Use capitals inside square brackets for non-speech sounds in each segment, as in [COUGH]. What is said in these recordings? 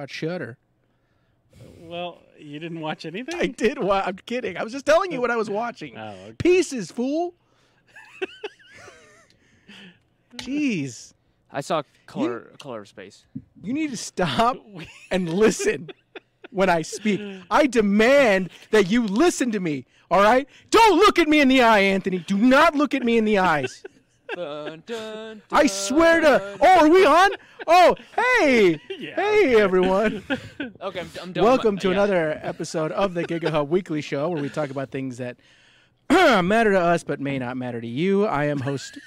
about Shudder. Well, you didn't watch anything. I did. Wa- I'm kidding. I was just telling you what I was watching. [LAUGHS] Oh, okay. Pieces, fool. [LAUGHS] Jeez, I saw color color of space. you need to stop [LAUGHS] and listen when I speak. I demand that you listen to me. All right? Don't look at me in the eye, Anthony. Do not look at me in the eyes. Dun, dun, I swear to. Oh, are we on? Oh, hey, [LAUGHS] Yeah, hey, everyone. [LAUGHS] Okay, I'm, I'm done. Welcome to Yeah. another episode of the GegaHub [LAUGHS] Weekly Show, where we talk about things that [CLEARS THROAT] matter to us but may not matter to you. I am host.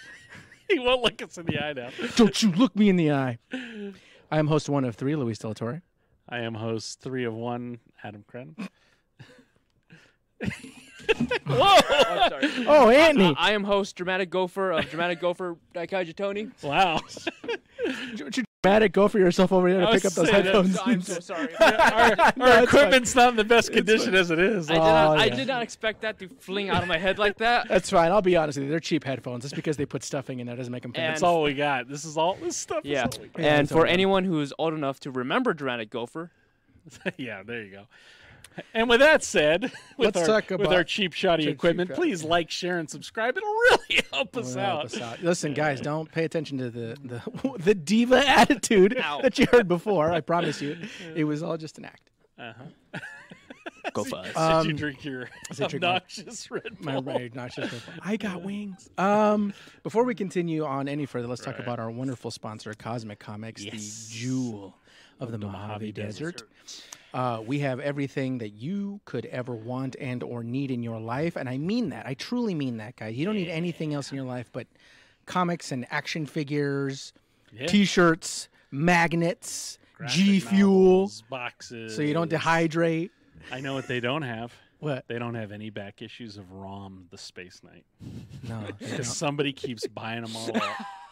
he won't look us in the eye now. Don't you look me in the eye. I am host one of three, Luis Del Torre. I am host three of one, Adam Crenn. Oh, sorry. Oh, Anthony. I am host Dramatic Gopher of Dramatic Gopher Daikaiju Tony. Wow. [LAUGHS] Don't you dramatic go for yourself over there to pick up those saying, headphones. I'm so sorry. [LAUGHS] our No, our it's fine. equipment's not in the best condition as it is. I did, not, Oh, I yeah. did not expect that to fling out of my head like that. That's fine. I'll be honest with you. They're cheap headphones. Just because they put stuffing in there doesn't make them And- fancy. That's all we got. This is all this stuff. Yeah. Is all we got. And that's for anyone who is old enough to remember Dramatic Gopher, [LAUGHS] yeah, there you go. And with that said, [LAUGHS] with, Let's our, talk with our cheap shoddy cheap equipment, shot. please like, share, and subscribe. It'll [LAUGHS] really help us Well, help out. us out. Listen, guys, don't pay attention to the the, [LAUGHS] the diva attitude Ow. that you heard before. I promise you, it was all just an act. Uh-huh. go for us. Um, Did you drink your I drink my- obnoxious Red Bull? right, not just I got wings. Um, before we continue on any further, let's talk Right. about our wonderful sponsor, Cosmic Comics, Yes. the jewel of the, Mojave, Mojave Desert. Uh, we have everything that you could ever want and or need in your life, and I mean that. I truly mean that, guys. You don't need anything else in your life but comics and action figures, Yeah. T-shirts, magnets, Graphic G Fuel, novels, boxes. so you don't dehydrate. I know what they don't have. What? They don't have any back issues of ROM, the Space Knight. No, Because [LAUGHS] somebody keeps buying them all up. [LAUGHS]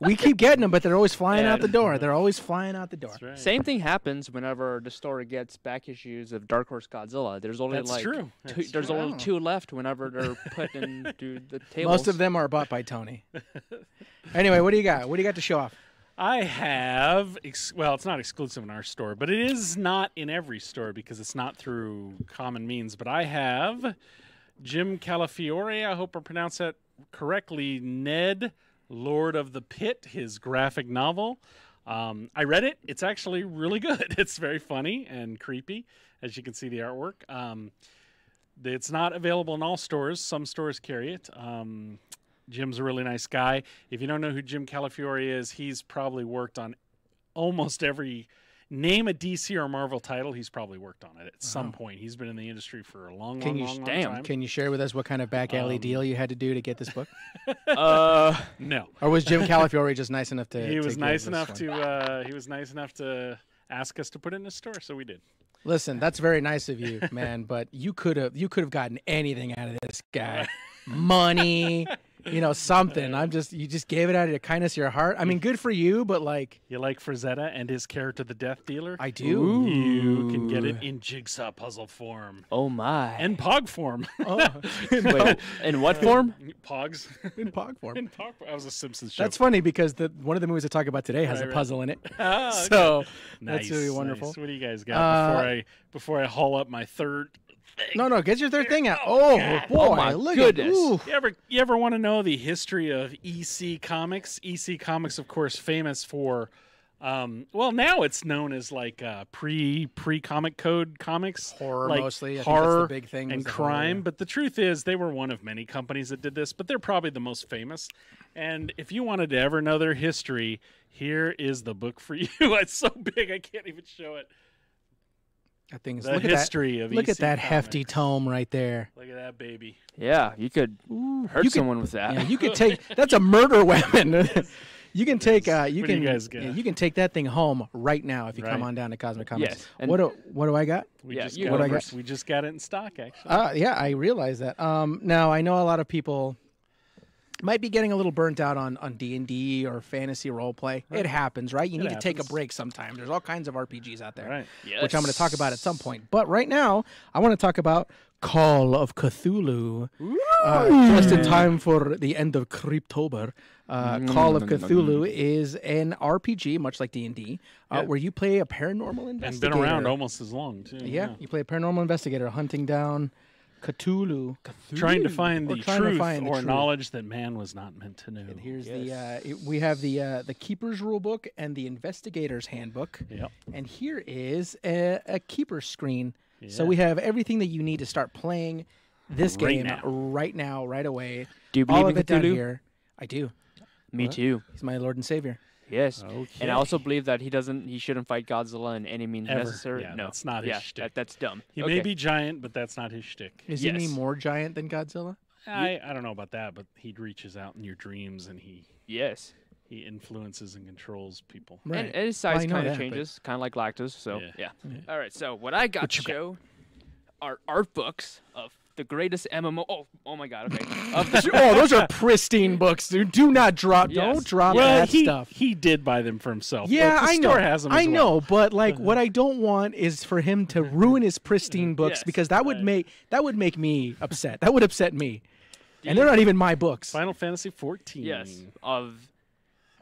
we keep getting them, but they're always flying Yeah. out the door. They're always flying out the door. Right. Same thing happens whenever the store gets back issues of Dark Horse Godzilla. There's only That's like true. Two, That's there's true. only oh. two left whenever they're [LAUGHS] put into the tables. Most of them are bought by Tony. [LAUGHS] anyway, what do you got? What do you got to show off? I have, ex- well, it's not exclusive in our store, but it is not in every store because it's not through common means. But I have Jim Calafiore, I hope I pronounced that correctly, Ned, Lord of the Pit, his graphic novel. Um, I read it. It's actually really good. [LAUGHS] It's very funny and creepy, as you can see the artwork. Um, it's not available in all stores. Some stores carry it. Um, Jim's a really nice guy. If you don't know who Jim Calafiore is, he's probably worked on almost every name a DC or Marvel title. He's probably worked on it at some Wow. point. He's been in the industry for a long, Can long, you long, long time. Can you share with us what kind of back alley Um, deal you had to do to get this book? [LAUGHS] uh, no, Or was Jim Calafiore just nice enough to? he was take care of nice enough to. Uh, he was nice enough to ask us to put it in the store, so we did. Listen, that's very nice of you, man. But you could have you could have gotten anything out of this guy, [LAUGHS] money, you know, something. I'm just you just gave it out of the kindness of your heart. I mean, good for you, but like You like Frazetta and his character, the Death Dealer? I do. You can get it in jigsaw puzzle form oh my. and Pog form. [LAUGHS] Oh, [LAUGHS] Wait, in what form? Pogs. in pog form. [LAUGHS] in Pog. I was a Simpsons show. That's funny because the one of the movies I talk about today has Right, a right. puzzle in it. Ah, okay. So Nice, that's really wonderful. nice. What do you guys got Uh, before I before I haul up my third thing? no, no, get your third thing out. Oh, Oh, God. boy, Oh, my look goodness. At, ooh. You ever you ever want to know the history of EC Comics? EC Comics, of course, famous for. Um, well, now it's known as like uh, pre pre comic code comics, Horror like mostly. I think horror that's the big thing. and was the horror, crime. But the truth is, they were one of many companies that did this, but they're probably the most famous. And if you wanted to ever know their history, here is the book for [LAUGHS] you. it's so big I can't even show it. That thing is The look history at of that. Look at EC that hefty tome right there. Look at that baby. Yeah, you could hurt you could- someone with that. Yeah, you could [LAUGHS] take that's a murder weapon. [LAUGHS] you can take uh, you What can you guys yeah, you can take that thing home right now if you come on down to Cosmic Comics. Yes, and- What do what do I got? We Yeah, just got What it I got? we just got it in stock actually. Uh, yeah, I realize that. Um, now I know a lot of people might be getting a little burnt out on on D and D or fantasy role play. It happens, right? You It need to take a break sometimes. There's all kinds of RPGs out there, Right. which I'm going to talk about at some point. But right now, I want to talk about Call of Cthulhu. Uh, just in time for the end of Creeptober. Uh, Call of Cthulhu is an RPG, much like D and D, uh, where you play a paranormal investigator. And been around almost as long too. Yeah, you play a paranormal investigator hunting down Cthulhu. Trying to find the trying to truth find the or truth. knowledge that man was not meant to know. And here's the uh, it- we have the uh, the keeper's rule book and the investigator's handbook. Yep. And here is a, a keeper's screen. So we have everything that you need to start playing this Right game now. right now, right away. Do you All believe of in it down Cthulhu? here. I do. Me too. He's my Lord and Savior. Yes. Okay. And I also believe that he doesn't. He shouldn't fight Godzilla in any means Ever. necessary. Yeah, no, that's not his yeah, shtick. That, that's dumb. he okay. may be giant, but that's not his shtick. Is he any more giant than Godzilla? I, I don't know about that, but he reaches out in your dreams and he Yes. he influences and controls people. Right. And, and his size I know kind that, of but- changes, kind of like lactose. So Yeah. yeah. All right. So what I got What to you got? show are art books of the greatest MMO. Oh, oh my God. Okay. [LAUGHS] of the, oh, those are pristine [LAUGHS] books, dude. Do not drop. Yes. Don't drop well, that he stuff. he did buy them for himself. Yeah, the I know. store Has them I well. know, but like, what [LAUGHS] I don't want is for him to ruin his pristine books Yes, because that would right. make that would make me upset. That would upset me, and they're not even my books. Final Fantasy 14. yes. Of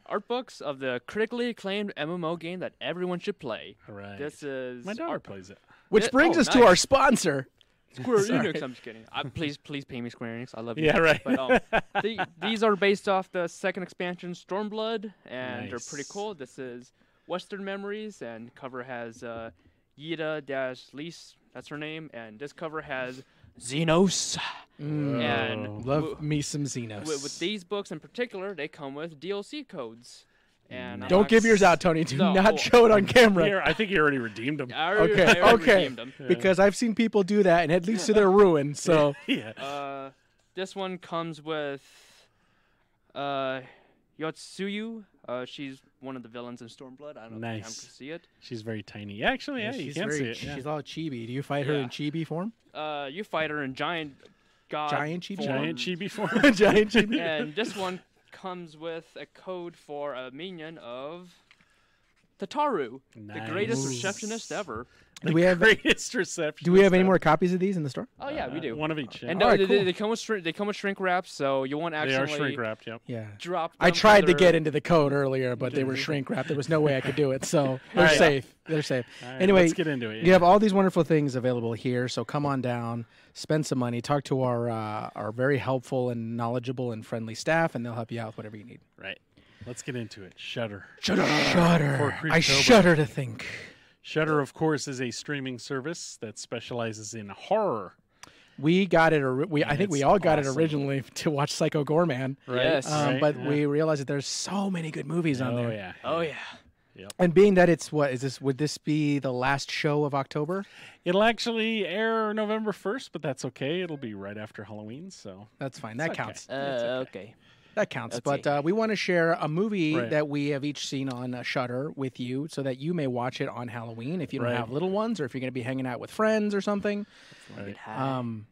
art books of the critically acclaimed MMO game that everyone should play. Right. This is My daughter art- plays it. Which Yeah, brings oh, us to our sponsor. Square Sorry. Enix. I'm just kidding. Uh, please, please pay me Square Enix. I love you. Yeah, right. But um, [LAUGHS] the, these are based off the second expansion, Stormblood, and they're pretty cool. This is Western Memories, and cover has uh, Yda dash Lyse. That's her name, and this cover has Zenos. Mm, And love w- me some Zenos. with, with these books in particular, they come with DLC codes. And I'm don't not- give yours out, Tony. Do No, not oh, show it on [LAUGHS] camera. Here, I think you already redeemed them. Already, Okay, already okay. redeemed them. Because I've seen people do that, and it leads to their ruin. So [LAUGHS] yeah. Uh, this one comes with uh, Yotsuyu. Uh, she's one of the villains in Stormblood. I don't know if you can see it. She's very tiny. Actually, yeah, you she's can very, see it. Yeah. she's all chibi. Do you fight her in chibi form? Uh, you fight her in giant god Giant chibi? form. Giant chibi form. [LAUGHS] Giant chibi. And this one comes with a code for a minion of Tataru, the greatest receptionist ever. Do we have greatest [LAUGHS] reception. Do we have any more copies of these in the store? Oh yeah, we do. One of each. Yeah. and All no, right, they, cool. they come with shrink, they come with shrink wraps, so you won't they actually are shrink wrapped. Yep. Yeah. drop. I tried to get into the code earlier, but they were shrink wrapped. There was no way I could do it. So [LAUGHS] they're right. safe. They're safe. All right, Anyway, let's get into it. You have all these wonderful things available here. So come on down, spend some money, talk to our uh, our very helpful and knowledgeable and friendly staff, and they'll help you out with whatever you need. Right. Let's get into it. Shutter. Shudder. Shudder. I shudder to think. Shudder, of course, is a streaming service that specializes in horror. We got it. ori- We I think we It's all got it originally [LAUGHS] to watch Psycho Goreman. Right? Yes. Um, Right, but yeah. we realized that there's so many good movies on oh there. Oh yeah. Oh yeah. And being that it's what is this? Would this be the last show of October? It'll actually air November first, but that's okay. It'll be right after Halloween, so That's fine. That okay. counts. Uh, okay. That counts. Okay. But uh, we want to share a movie Right. that we have each seen on uh, Shudder with you, so that you may watch it on Halloween if you don't Right. have little ones, or if you're going to be hanging out with friends or something. Right. Um,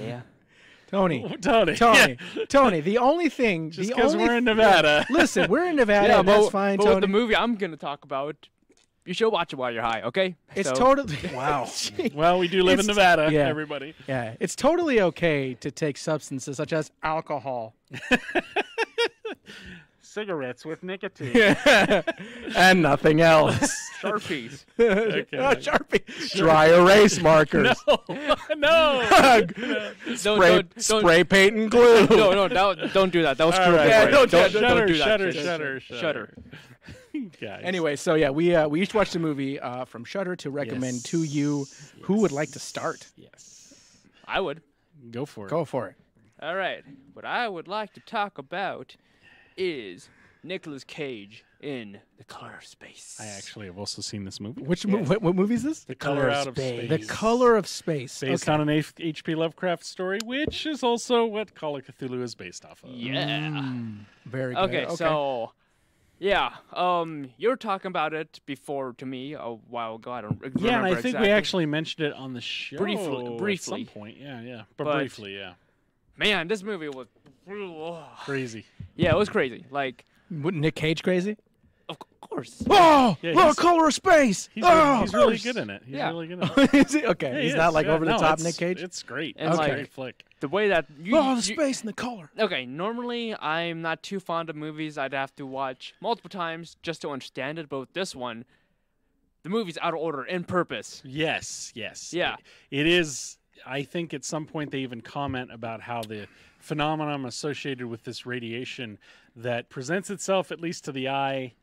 yeah. [LAUGHS] [LAUGHS] Tony, Tony. Tony, [LAUGHS] Yeah. Tony. The only thing, Just the because only we're in Nevada. listen, we're in Nevada. yeah, and but, that's fine, but Tony. with the movie I'm gonna talk about, you should watch it while you're high. Okay. it's So- totally [LAUGHS] wow. [LAUGHS] well, we do live in It's- Nevada, yeah. everybody. yeah, it's totally okay to take substances such as alcohol [LAUGHS] Cigarettes with nicotine. and nothing else. Sharpies. Okay. Oh, Sharpie, dry erase markers. no. don't, spray, don't, don't, spray paint and glue. No, no, that, don't do that. That was All screw right. Yeah, right. don't do don't, that. don't Shutter, do that. shutter, Shit. shutter, Shutter. [LAUGHS] Guys. Anyway, so yeah, we uh, we each watched a movie uh, from Shudder to recommend Yes. to you. Who would like to start? Yes. I would. Go for it. Go for it. All right. What I would like to talk about is Nicolas Cage in The Color of Space. I actually have also seen this movie. Which mo- what, what movie is this? The Color Out of Space. The Color of Space. Based okay. on an H- H.P. Lovecraft story, which is also what Call of Cthulhu is based off of. Yeah. Mm, very good. Okay, so yeah, um, you were talking about it before to me a while ago. I don't re- Yeah, and I think exactly. we actually mentioned it on the show Briefly- at some point. Yeah, yeah, but, But- briefly, yeah. man, this movie was. Crazy. Yeah, it was crazy. Like, Wouldn't Nick Cage crazy? of course. Oh, Yeah, oh, color of space. He's, oh, really, he's really good in it. He's Yeah. really good in [LAUGHS] it. is he? Okay, Yeah, he's he not like Yeah, over the no, top Nick Cage. It's great. And it's a great flick. The way that you, oh, the you- space and the color. Okay, normally I'm not too fond of movies. I'd have to watch multiple times just to understand it. But with this one, the movie's out of order in purpose. Yes, yes. Yeah. It- it is. I think at some point they even comment about how the phenomenon associated with this radiation that presents itself, at least to the eye,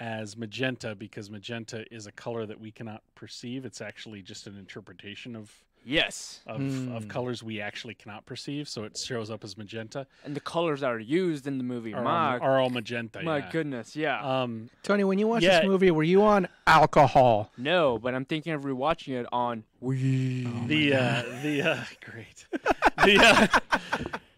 as magenta, because magenta is a color that we cannot perceive. It's actually just an interpretation of Yes, of, Hmm. of colors we actually cannot perceive. So it shows up as magenta. and the colors that are used in the movie, Are, my all, are all magenta. my yeah. goodness, yeah. Um, Tony, when you watched Yeah. this movie, were you on alcohol? no, but I'm thinking of rewatching it on. the uh, [LAUGHS] the uh, great [LAUGHS] the uh,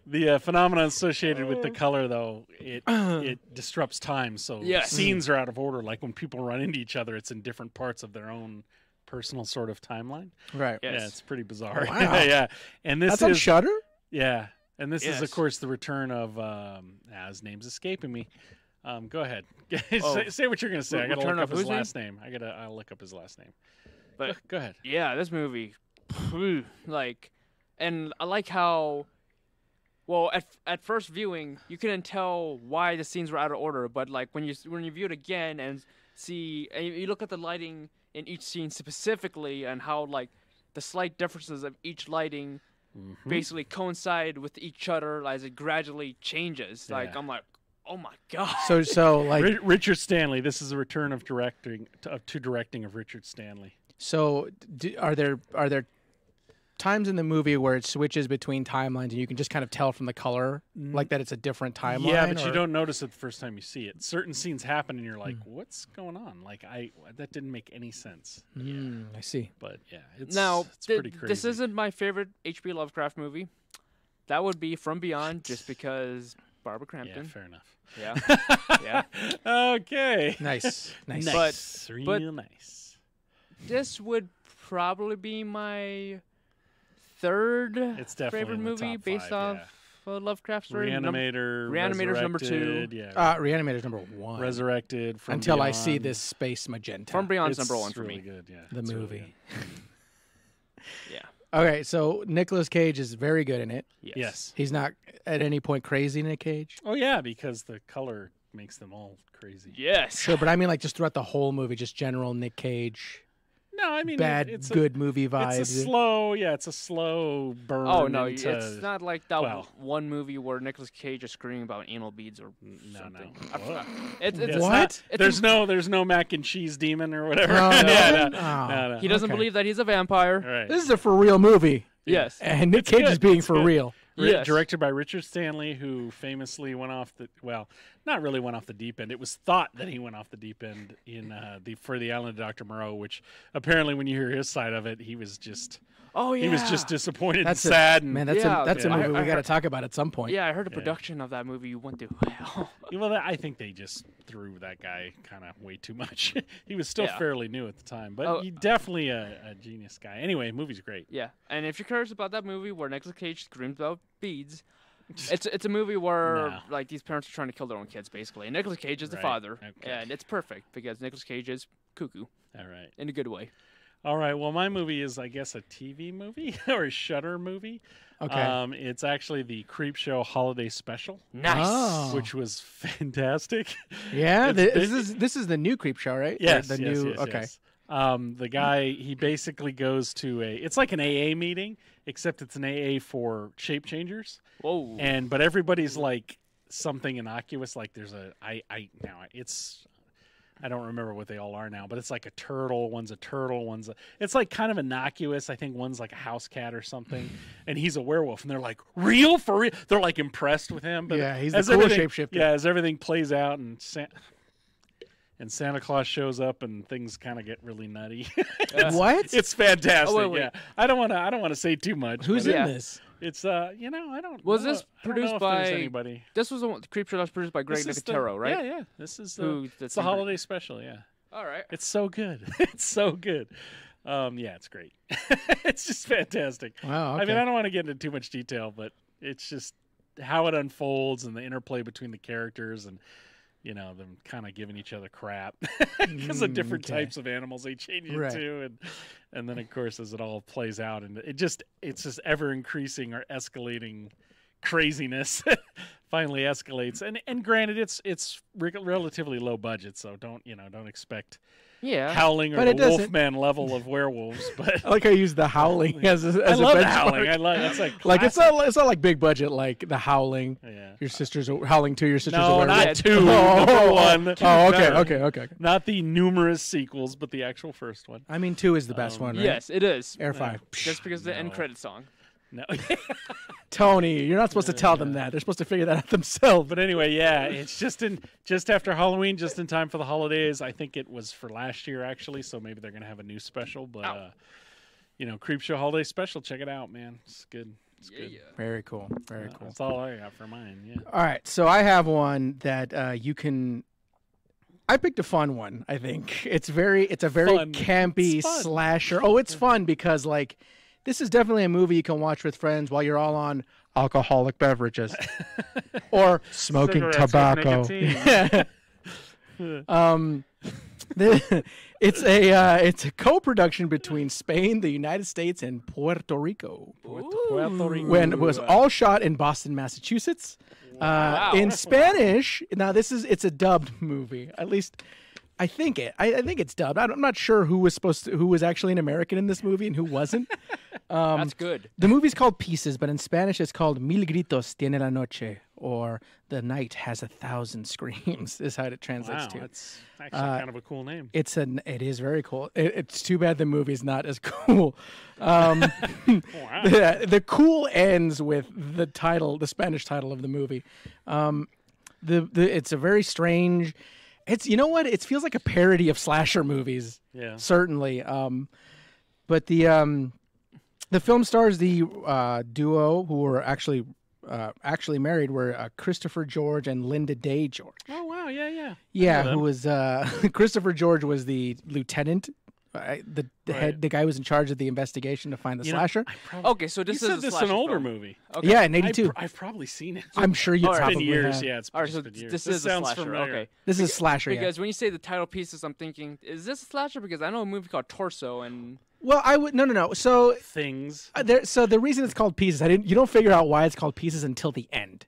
the uh, phenomenon associated with the color though it [CLEARS THROAT] it disrupts time so Yes. scenes are out of order like when people run into each other it's in different parts of their own personal sort of timeline Right. Yes. yeah it's pretty bizarre [LAUGHS] Wow. yeah and this That's on is Shudder. yeah and this is of course the return of um ah, his name's escaping me um, go ahead. [LAUGHS] Oh. say, say what you're gonna say. Re- I gotta return look up his whose name? last name. I gotta. I'll look up his last name. But Go, go ahead. yeah, this movie, like, and I like how. Well, at at first viewing, you couldn't tell why the scenes were out of order, but like when you when you view it again and see, and you look at the lighting in each scene specifically and how like the slight differences of each lighting Mhm. basically coincide with each other as it gradually changes. Like I'm like, oh my god. So, so [LAUGHS] like, Ri- Richard Stanley. This is a return of directing to, of- to directing of Richard Stanley. so d are there are there times in the movie where it switches between timelines and you can just kind of tell from the color, like that it's a different timeline? yeah, but you don't notice it the first time you see it. Certain scenes happen, and you're like, Hmm. "What's going on?" Like, I that didn't make any sense. Hmm, I see. But yeah, it's now, it's thi- pretty crazy. this isn't my favorite H.P. Lovecraft movie. That would be From Beyond, just because Barbara Crampton. yeah, Crampton. fair enough. Yeah. [LAUGHS] yeah. okay. Nice, [LAUGHS] nice. Nice. real but- nice. This would probably be my third It's definitely favorite movie top based five, off uh, Lovecraft story. Num- Reanimator. Reanimator's number two. Resurrected, Yeah. Uh, Reanimator's number one. Resurrected. From Until I see this space magenta. From Beyond's It's number one for really me. Good. Yeah. the it's really movie. [LAUGHS] Yeah. Okay, so Nicolas Cage is very good in it. Yes. Yes. He's not at any point crazy, in a Cage. Oh yeah, because the color makes them all crazy. Yes. Sure, but I mean like just throughout the whole movie, just general Nick Cage, No, I mean bad, it's good movie vibes. it's a slow, yeah, it's a slow burn. Oh no, into, it's not like that well- one movie where Nicolas Cage is screaming about anal beads or No, something. no. I What? It's, it's, It's What? not- It's there's a- no, there's no mac and cheese demon or whatever. No, [LAUGHS] yeah, no? no, Oh. no, no. He doesn't Okay. believe that he's a vampire. All right. This is a for real movie, Yes. and Nick It's Cage good, is being for good. real. Yes. Directed by Richard Stanley, who famously went off the well, not really went off the deep end. It was thought that he went off the deep end in uh, the for the Island of Doctor Moreau, which apparently, when you hear his side of it, he was just Oh yeah. he was just disappointed That's and a- sad. And, Man, that's Yeah, a that's yeah. a I- movie I we got to talk about at some point. Yeah, I heard the Yeah. production of that movie you went to [LAUGHS] hell. well, I think they just threw that guy kind of way too much. [LAUGHS] he was still Yeah. fairly new at the time, but Oh. he definitely a, a genius guy. Anyway, movie's great. yeah, and if you're curious about that movie where Nicolas Cage screams about beads, [LAUGHS] it's it's a movie where No. like these parents are trying to kill their own kids basically, and Nicolas Cage is the Right, father, okay. and it's perfect because Nicolas Cage is cuckoo All right. in a good way. All right. Well, my movie is, I guess, a TV movie [LAUGHS] or a Shudder movie. Okay. Um, it's actually the Creep Show Holiday Special, Nice. Oh. which was [LAUGHS] fantastic. yeah, the, this is this is the new creep show, right? Or yes. the yes, new. yes, okay. yes. Um, the guy he basically goes to a. It's like an AA meeting, except it's an AA for shape changers, Whoa. and but everybody's like something innocuous. Like there's a I I now it's. I don't remember what they all are now, but it's like a turtle. One's a turtle. One's a. It's like kind of innocuous. I think one's like a house cat or something, [LAUGHS] and he's a werewolf. And they're like, "Real for real?" They're like impressed with him. But Yeah, he's the as cool everything- shapeshifter. Yeah, as everything plays out and Sa- and Santa Claus shows up and things kind of get really nutty. [LAUGHS] it's, What? It's fantastic. Oh, wait, wait. Yeah, I don't want to. I don't want to say too much. Who's in Yeah. this? It's uh, you know, I don't. Was know- this I don't know produced by anybody? this was the one, the creep show that was produced by Greg This the- Nicotero, right? Yeah, yeah. This is the, Who it's that's the in Greg- holiday special. Yeah. All right. It's so good. [LAUGHS] it's so good. Um, yeah, it's great. [LAUGHS] it's just fantastic. Wow. Okay. I mean, I don't want to get into too much detail, but It's just how it unfolds and the interplay between the characters and you know them kind of giving each other crap [LAUGHS] because of Mm, different okay. types of animals they change Right. into and and then of course as it all plays out and it just it's just ever increasing or escalating craziness [LAUGHS] finally escalates and and granted it's it's re- relatively low budget so don't you know don't expect Yeah. howling or But the wolfman level of werewolves [LAUGHS] but I like I use the howling [LAUGHS] as a, as I a love the benchmark. howling I love that's like [LAUGHS] Like it's not it's not like big budget like the howling. yeah Your sister's a, howling too. Your sister's no a werewolf. not two Oh, number oh, one Oh, okay, Better. okay, okay, okay. not the numerous sequels but the actual first one I mean, two is the best Um, one, right? Yes, it is. Air five. Just because of the end credit song. No [LAUGHS] Tony, you're not supposed to tell them that. They're supposed to figure that out themselves. But anyway, yeah, it's just in just after Halloween, just in time for the holidays. I think it was for last year actually, so maybe they're gonna have a new special. But Ow. uh, you know, Creep Show Holiday Special, check it out, man. It's good. It's good. Very cool. Very Uh, cool. That's all I got for mine. Yeah. All right, so I have one that uh, you can. I picked a fun one. I think it's very, it's a very Fun. campy It's slasher. Oh, it's fun because like, this is definitely a movie you can watch with friends while you're all on alcoholic beverages [LAUGHS] or smoking tobacco. [LAUGHS] um, the, [LAUGHS] it's a uh, it's a co-production between Spain, the United States, and Puerto Rico. Puerto Rico. When it was all shot in Boston, Massachusetts. Uh, in Spanish, now this is it's a dubbed movie. At least I think it. I, I think it's dubbed. I'm not sure who was supposed to, who was actually an American in this movie and who wasn't. Um, [LAUGHS] That's good. the movie's called Pieces, but in Spanish it's called Mil gritos tiene la noche, or The Night Has a Thousand Screams. [LAUGHS] Is how it translates Wow, to. that's actually Uh, kind of a cool name. It's an. It is very cool. It, it's too bad the movie's not as [LAUGHS] cool. Um, Wow. the, the cool ends with the title, the Spanish title of the movie. Um, the the it's a very strange. It's you know what? It feels like a parody of slasher movies. Yeah. Certainly. Um, but the um, the film stars the uh, duo who were actually uh, actually married were uh, Christopher George and Linda Day George. Oh wow, yeah, yeah. Yeah, who was uh, [LAUGHS] Christopher George was the lieutenant, uh, the, the Right. head, the guy who was in charge of the investigation to find the You slasher. I probably, Okay, so you this said is a this an older film. movie. Okay. Yeah, in I '82. pr- I've probably seen it. I'm sure you All right. It's been probably years. have. Yeah, it's All right, so been years. this, this is a slasher. familiar. Okay. This is slasher. Yeah. Because when you say the title pieces, I'm thinking, is this a slasher? Because I know a movie called Torso, and Well, I would no, no, no. So Things. uh, there, so the reason it's called Pieces, I didn't. You don't figure out why it's called Pieces until the end.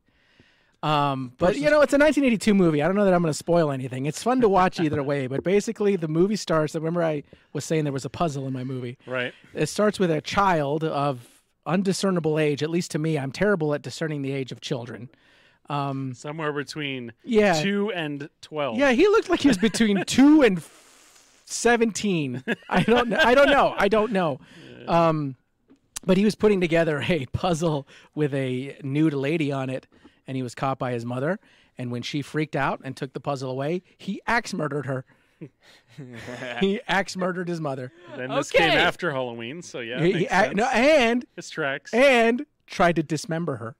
Um, but you know, it's a 1982 movie. I don't know that I'm going to spoil anything. It's fun to watch either [LAUGHS] way. But basically, the movie starts. Remember, I was saying there was a puzzle in my movie. Right. It starts with a child of undiscernible age. At least to me, I'm terrible at discerning the age of children. Um, Somewhere between yeah, two and twelve. yeah. He looked like he was between [LAUGHS] two and seventeen. I don't. know. I don't know. I don't know. Um, but he was putting together a puzzle with a nude lady on it, and he was caught by his mother. And when she freaked out and took the puzzle away, he axe murdered her. [LAUGHS] he axe murdered his mother. Then this came after Halloween, so yeah, He- it he a- sense. no, and his tracks. and tried to dismember her.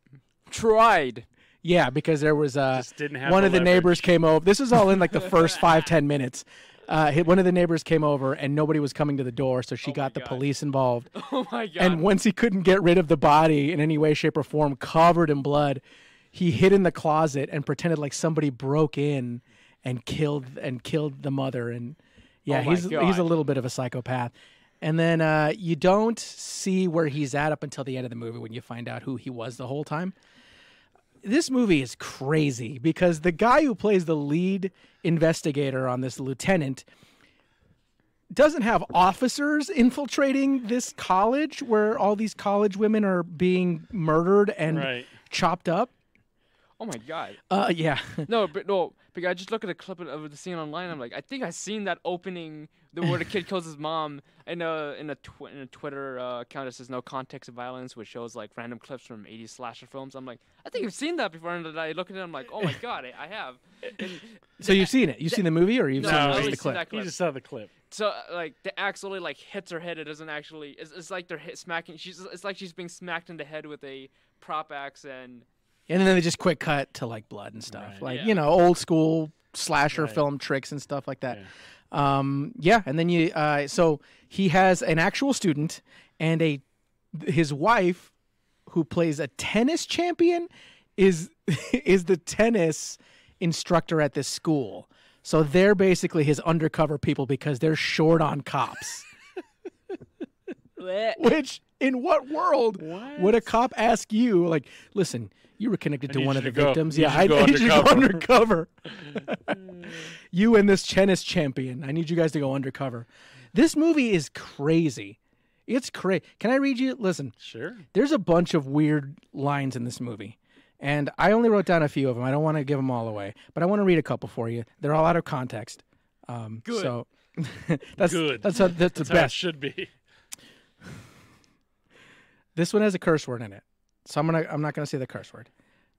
tried. Yeah, because there was uh, Just didn't have one the of the neighbors came over. This was all in like the first five ten minutes. Uh, one of the neighbors came over and nobody was coming to the door, so she Oh got the God. police involved. [LAUGHS] Oh my god. And once he couldn't get rid of the body in any way, shape, or form, covered in blood, he hid in the closet and pretended like somebody broke in and killed and killed the mother. And yeah, Oh he's he's a little bit of a psychopath. And then uh, you don't see where he's at up until the end of the movie when you find out who he was the whole time. This movie is crazy because the guy who plays the lead investigator on this lieutenant doesn't have officers infiltrating this college where all these college women are being murdered and Right. chopped up. Oh my god. Uh, yeah. [LAUGHS] No, but no, because I just look at a clip of- of the scene online. I'm like, I think I seen that opening, the where the kid kills his mom in a in a, tw- in a Twitter uh, account that says no context of violence, which shows like random clips from 80s slasher films. I'm like, I think I've seen that before, and then I look at it, I'm like, oh my [LAUGHS] god, I, I have. And So you've seen it? You've seen the movie, or you've No, seen I just the seen clip? that You just saw the clip. So uh, like the axe only like hits her head. It doesn't actually. It's, it's like they're hit smacking. She's. It's like she's being smacked in the head with a prop axe, and And then they just quick cut to like blood and stuff, Right. like Yeah. you know, old school slasher Right. film tricks and stuff like that. Um, yeah, and then you, uh, so he has an actual student and a his wife who plays a tennis champion is [LAUGHS] is the tennis instructor at this school. So they're basically his undercover people because they're short on cops. Blech. Which in what world would a cop ask you like, "Listen, you were connected to one of the go- victims. Yeah, I to go need you to go undercover." undercover. you and this tennis champion. I need you guys to go undercover." This movie is crazy. It's crazy. Can I read you? Listen, Sure. there's a bunch of weird lines in this movie. And I only wrote down a few of them. I don't want to give them all away, but I want to read a couple for you. They're all out of context. Um, Good. So [LAUGHS] that's Good. That's, how, that's the That's how it best. should be. This one has a curse word in it, so I'm gonna I'm not gonna say the curse word.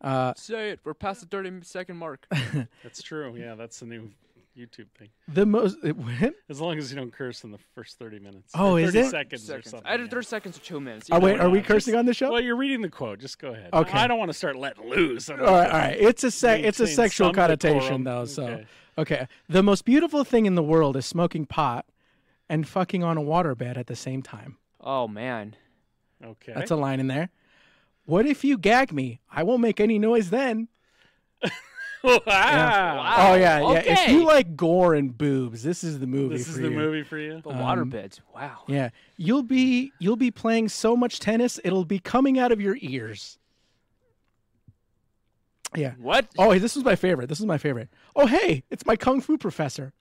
Uh, Say it. We're past the 30 second mark. [LAUGHS] That's true. Yeah, that's the new YouTube thing. the most it went- As long as you don't curse in the first 30 minutes. Oh, or is 30 it? seconds, or something. I did yeah. 30 seconds to two minutes. Oh wait, are we cursing Just- on the show? Well, you're reading the quote. Just go ahead. Okay. I don't want to start letting loose. All right, all right. It's a se- it's a sexual connotation decorum. though. So Okay. okay, the most beautiful thing in the world is smoking pot and fucking on a waterbed at the same time. Oh, man. Okay. That's a line in there. What if you gag me? I won't make any noise then. [LAUGHS] wow. oh yeah, yeah. If you like gore and boobs, this is the movie. This for is the you. movie for you. The Um, waterbeds. Wow. Yeah, you'll be you'll be playing so much tennis, it'll be coming out of your ears. Yeah. What? Oh, this was my favorite. This is my favorite. Oh, hey, it's my kung fu professor.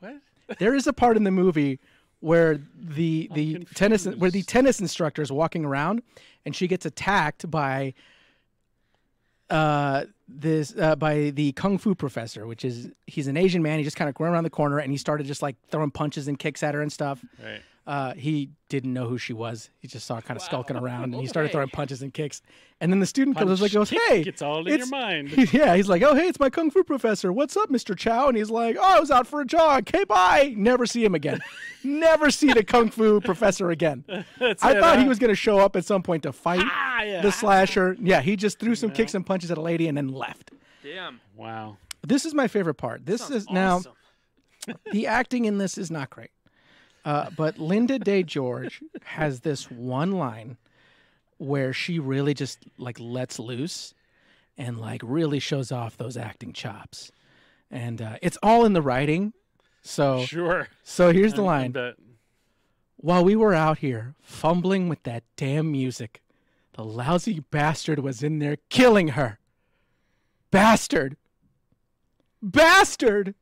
What? There is a part in the movie where the the tennis where the tennis instructor is walking around and she gets attacked by uh this uh, by the kung fu professor which is he's an asian man. He just kind of went around the corner and he started just like throwing punches and kicks at her and stuff. Right. Uh, he didn't know who she was. He just saw her kind of skulking around, and he started throwing punches and kicks. And then the student comes Punch, up and goes, kick, "Hey, it's all in your it's- mind." [LAUGHS] yeah." He's like, "Oh, hey, it's my kung fu professor. What's up, Mister Chow?" And he's like, "Oh, I was out for a jog. Okay, bye." Never see him again. [LAUGHS] Never see the kung fu professor again. [LAUGHS] That's I it, thought he was going to show up at some point to fight Ah, yeah. the slasher. Yeah, he just threw some kicks and punches at a lady and then left. Damn. Wow. This is my favorite part. This is now the acting in this is not great. Uh, but Linda Day George has this one line where she really just like lets loose and like really shows off those acting chops. And uh, it's all in the writing. So Sure. so here's the line. While we were out here fumbling with that damn music, the lousy bastard was in there killing her. Bastard. Bastard.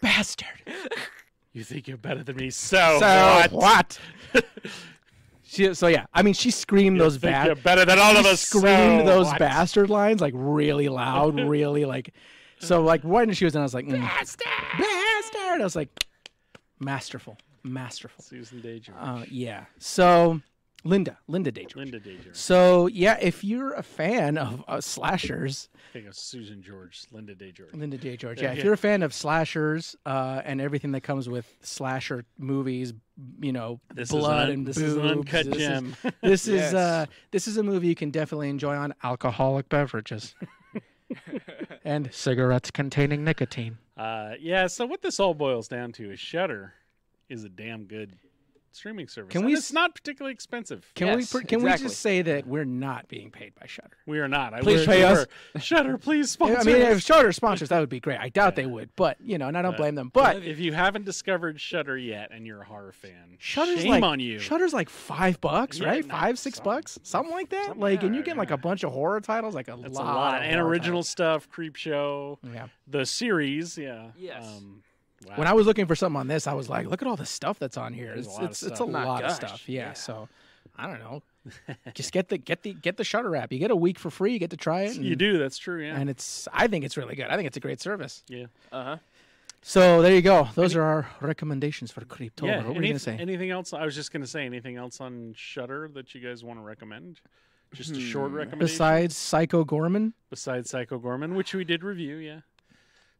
Bastard. You think you're better than me? So, So what? what? [LAUGHS] she, so yeah, I mean, she screamed those bad. you're better than all of us. Screamed so those what? bastard lines like really loud, [LAUGHS] really like. So like when she was done, I was like, mm, bastard, bastard. I was like, masterful, masterful. Susan Day George. Uh, yeah. So Linda, Linda Day George. Linda Day George. So yeah, if you're a fan of uh, slashers, Think of Susan George. Linda Day George. Linda Day George. Yeah, Yeah, if you're a fan of slashers uh, and everything that comes with slasher movies, you know, This blood is an, and this boobs. is an uncut this is- gem. [LAUGHS] This Yes. is uh, this is a movie you can definitely enjoy on alcoholic beverages [LAUGHS] and cigarettes containing nicotine. uh, yeah. So what this all boils down to is Shudder is a damn good streaming service. Can And we It's not particularly expensive. Can Yes, we pr- can exactly. we just say that we're not being paid by Shudder? We are not. I Please wish pay us. [LAUGHS] Shudder, please sponsor. I mean, us. if Shudder sponsors, that would be great. I doubt they would, but you know, and I don't Uh, blame them. But if you haven't discovered Shudder yet and you're a horror fan, Shudder's shame like on you. Shudder's like five bucks, Yeah, right? no, Five, six something- bucks, something like that. something like, like and you get like a bunch of horror titles, like a That's lot, a lot. of And horror original stuff, Creep Show. Yeah. the series, yeah. Yes. Um, wow. When I was looking for something on this, I was like, look at all the stuff that's on here. There's It's a lot of it's, it's a stuff. My lot of stuff. Yeah, yeah. So I don't know. [LAUGHS] Just get the get the get the Shudder app. You get a week for free. You get to try it. And, you do, that's true, yeah. and it's. I think it's really good. I think it's a great service. yeah. Uh huh. So there you go. Those are our recommendations for Creeptober. yeah. what were you gonna say? Anything else? I was just going to say anything else on Shudder that you guys want to recommend? Just a short Hmm. recommendation. Besides Psycho Goreman, Besides Psycho Goreman, which we did review, yeah.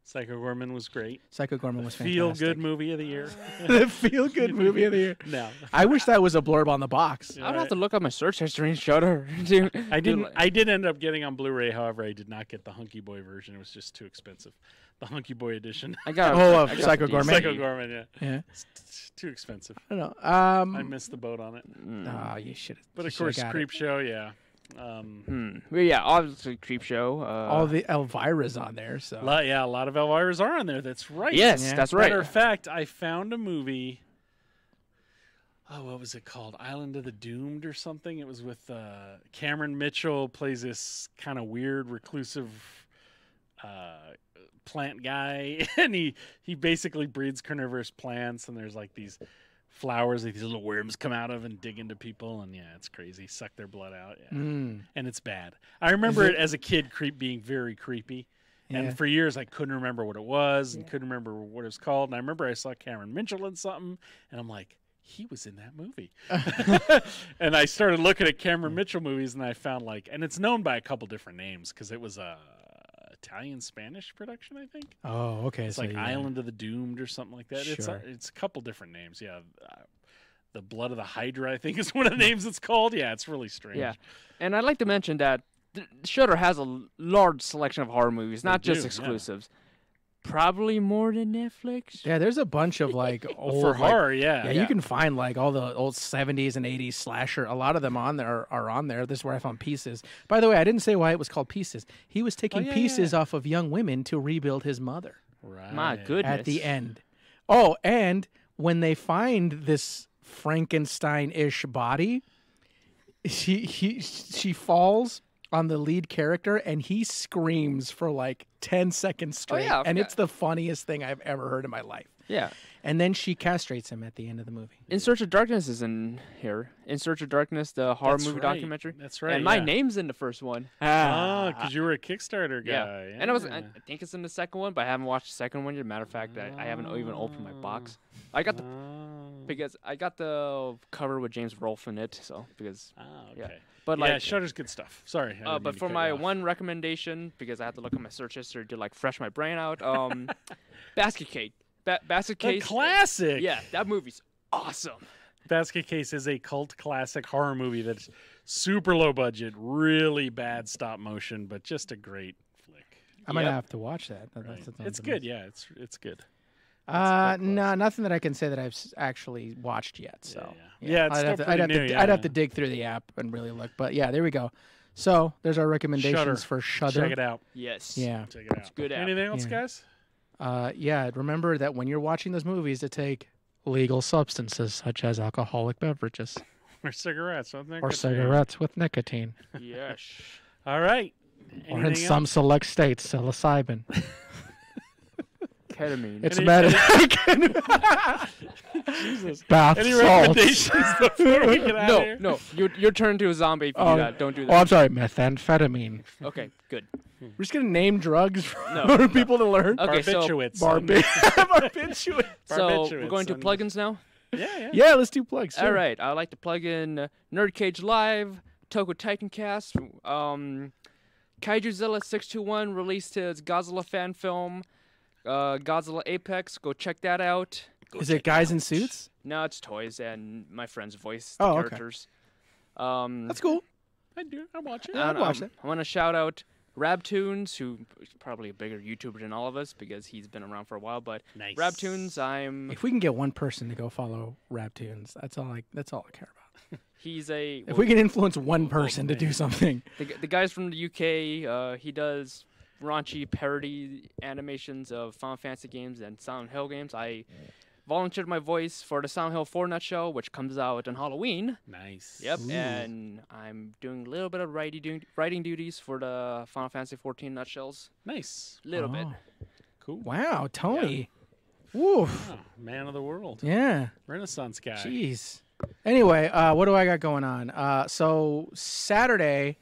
Psycho Goreman was great. Psycho Goreman was fantastic. Feel good movie of the year. [LAUGHS] the feel good [LAUGHS] movie of the year. no. I wish that was a blurb on the box. I would have to look up my search history and Shudder. [LAUGHS] Dude, I didn't. I did end up getting on Blu-ray. However, I did not get the hunky boy version. It was just too expensive. the hunky boy edition. I got. Oh, I of got Psycho the Gourmet. DVD. Psycho Goreman, yeah. Yeah. It's, it's too expensive. I don't know. Um, I missed the boat on it. Oh, you should. But of course, Creep Show, yeah. Um, Hmm. Well, yeah, obviously Creep Show. Uh, All the Elvira's on there, so lot, yeah, a lot of Elviras are on there. That's right. yes, Yeah. that's right. Matter of fact, I found a movie. Oh, what was it called? Island of the Doomed or something? It was with uh, Cameron Mitchell plays this kind of weird reclusive uh, plant guy, [LAUGHS] and he he basically breeds carnivorous plants. And there's like these flowers that these little worms come out of and dig into people, and yeah, it's crazy. Suck their blood out. Yeah, Mm, and it's bad. I remember it- it as a kid, creep being very creepy. yeah. And for years, I couldn't remember what it was and couldn't remember what it was called. And I remember I saw Cameron Mitchell in something, and I'm like, he was in that movie. [LAUGHS] [LAUGHS] and I started looking at Cameron Mitchell movies, and I found like, and it's known by a couple different names because it was a Italian Spanish production, I think. oh, okay. It's so like yeah. Island of the Doomed or something like that. It's a, it's a couple different names. Yeah. Uh, the Blood of the Hydra, I think, [LAUGHS] is one of the names it's called. Yeah, it's really strange. Yeah, and I'd like to mention that th- Shudder has a large selection of horror movies, not They just do, yeah. Exclusives. Probably more than Netflix. Yeah, there's a bunch of like [LAUGHS] old For like- horror, yeah. Yeah, you can find like all the old 70s and 80s slasher. A lot of them on there are, are on there. This is where I found pieces. By the way, I didn't say why it was called pieces. He was taking yeah, yeah, pieces yeah. off of young women to rebuild his mother Right. My goodness. at the end. Oh, and when they find this Frankenstein-ish body, she he she falls on the lead character and he screams for like 10 seconds oh, straight yeah, and it's the funniest thing I've ever heard in my life. Yeah. And then she castrates him at the end of the movie. In Search of Darkness is in here. In Search of Darkness, the horror That's movie right. documentary. That's right. and my name's in the first one. Ah. Ah. Ah, oh, because you were a Kickstarter guy. yeah. And I was, I, think it's in the second one, but I haven't watched the second one yet. Matter of fact, I, I haven't even opened my box. I got the Oh. because I got the cover with James Rolfe in it. So because, Oh, yeah. Okay. but yeah, like, Shudder's good stuff. Sorry. Uh, but for my one recommendation, because I had to look at my search history to like fresh my brain out. Um, [LAUGHS] Basket Case. Ba- Basket the Case. classic. Yeah, that movie's awesome. Basket Case is a cult classic horror movie that's super low budget, really bad stop motion, but just a great flick. I might Yep. have to watch that. That- Right. that sounds It's amazing. good. Yeah, it's it's good. Uh, quite no, nothing that I can say that I've actually watched yet. So yeah. Yeah, it's I'd, have to, I'd have new, to I'd have to dig through the app and really look. But yeah, there we go. So there's our recommendations Shudder. for Shudder. Check it out. Yes. Yeah, Check it out. good app. Anything else, Yeah. guys? uh, yeah. Remember that when you're watching those movies, to take legal substances such as alcoholic beverages [LAUGHS] Or cigarettes? I think or cigarettes with nicotine, Yes. All right. or in Anything some select states, psilocybin. [LAUGHS] Ketamine. It's Any- meta. [LAUGHS] Jesus. Bath Any salts. recommendations [LAUGHS] before we get out of no, here? no. You you turn to a zombie if you Oh, do that. Don't do that. Oh, that. I'm sorry, methamphetamine. Okay, good. We're just gonna name drugs for No, [LAUGHS] people to learn. Okay, so Barbiturates. Barbi- barbiturates. so we're going to and- plugins now. Yeah, yeah. Yeah, let's do plugs. All sure. right, I like to plug in uh, Nerd Cage Live, Toku Titancast, um, Kaijuzilla 621 released his Godzilla fan film, uh, Godzilla Apex. Go check that out. Is it guys in suits? No, it's toys and my friend's voice the Oh, okay. characters. Um, That's cool. I do. I watch it. I'd watch it. I want to shout out Rabtoons, who is probably a bigger YouTuber than all of us because he's been around for a while. But Nice. Rabtoons, I'm If we can get one person to go follow Raptunes, that's all I that's all I care about. [LAUGHS] he's a If we can influence one person to do something, the, the guy's from the UK. Uh, he does raunchy parody animations of Final Fantasy games and Silent Hill games. I volunteered my voice for the Silent Hill 4 Nutshell, which comes out on Halloween. Nice. Yep, and I'm doing a little bit of writing, du- writing duties for the Final Fantasy 14 Nutshells. Nice. Little bit. Oh. Cool. Wow, Tony. Woof. Oh, man of the world. Yeah. Renaissance guy. Jeez. Anyway, uh, what do I got going on? Uh, so Saturday,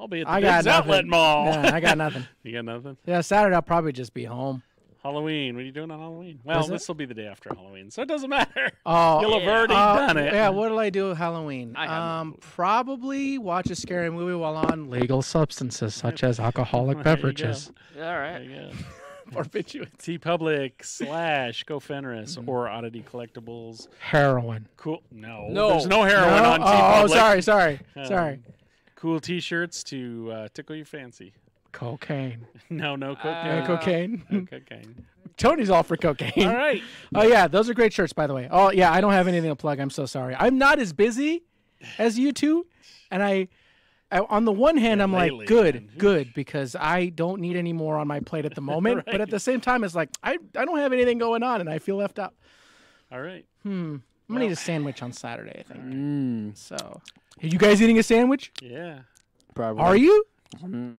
I'll be at the I got Bibbs Outlet nothing. Mall. Yeah, I got nothing. [LAUGHS] you got nothing? Yeah, Saturday I'll probably just be home. Halloween. What are you doing on Halloween? Well, this will be the day after Halloween, so it doesn't matter. [LAUGHS] Oh, You'll have yeah. already Uh, done it. Yeah, what'll I do Halloween? I um, probably watch a scary movie while on legal substances such as alcoholic [LAUGHS] beverages. All There right. you go. Barbiturates. T Public slash Go Fenris or Oddity Collectibles. Heroin. Cool. No, No. there's no heroin No? on T oh, oh, sorry, sorry, Um, sorry. Cool T-shirts to uh, tickle your fancy. Cocaine. [LAUGHS] No, no cocaine. Uh, Yeah, cocaine. no cocaine. Tony's all for cocaine. All right. [LAUGHS] Oh yeah, those are great shirts, by the way. Oh yeah, I don't have anything to plug. I'm so sorry. I'm not as busy as you two, and I, I on the one hand, Yeah, I'm lately, like, good, man. good, because I don't need any more on my plate at the [LAUGHS] moment. But at the same time, it's like I, I don't have anything going on, and I feel left out. All right. Hmm. I'm gonna need a sandwich on Saturday, I think. Mm, So, are you guys eating a sandwich? Yeah. probably. Are you? Mm.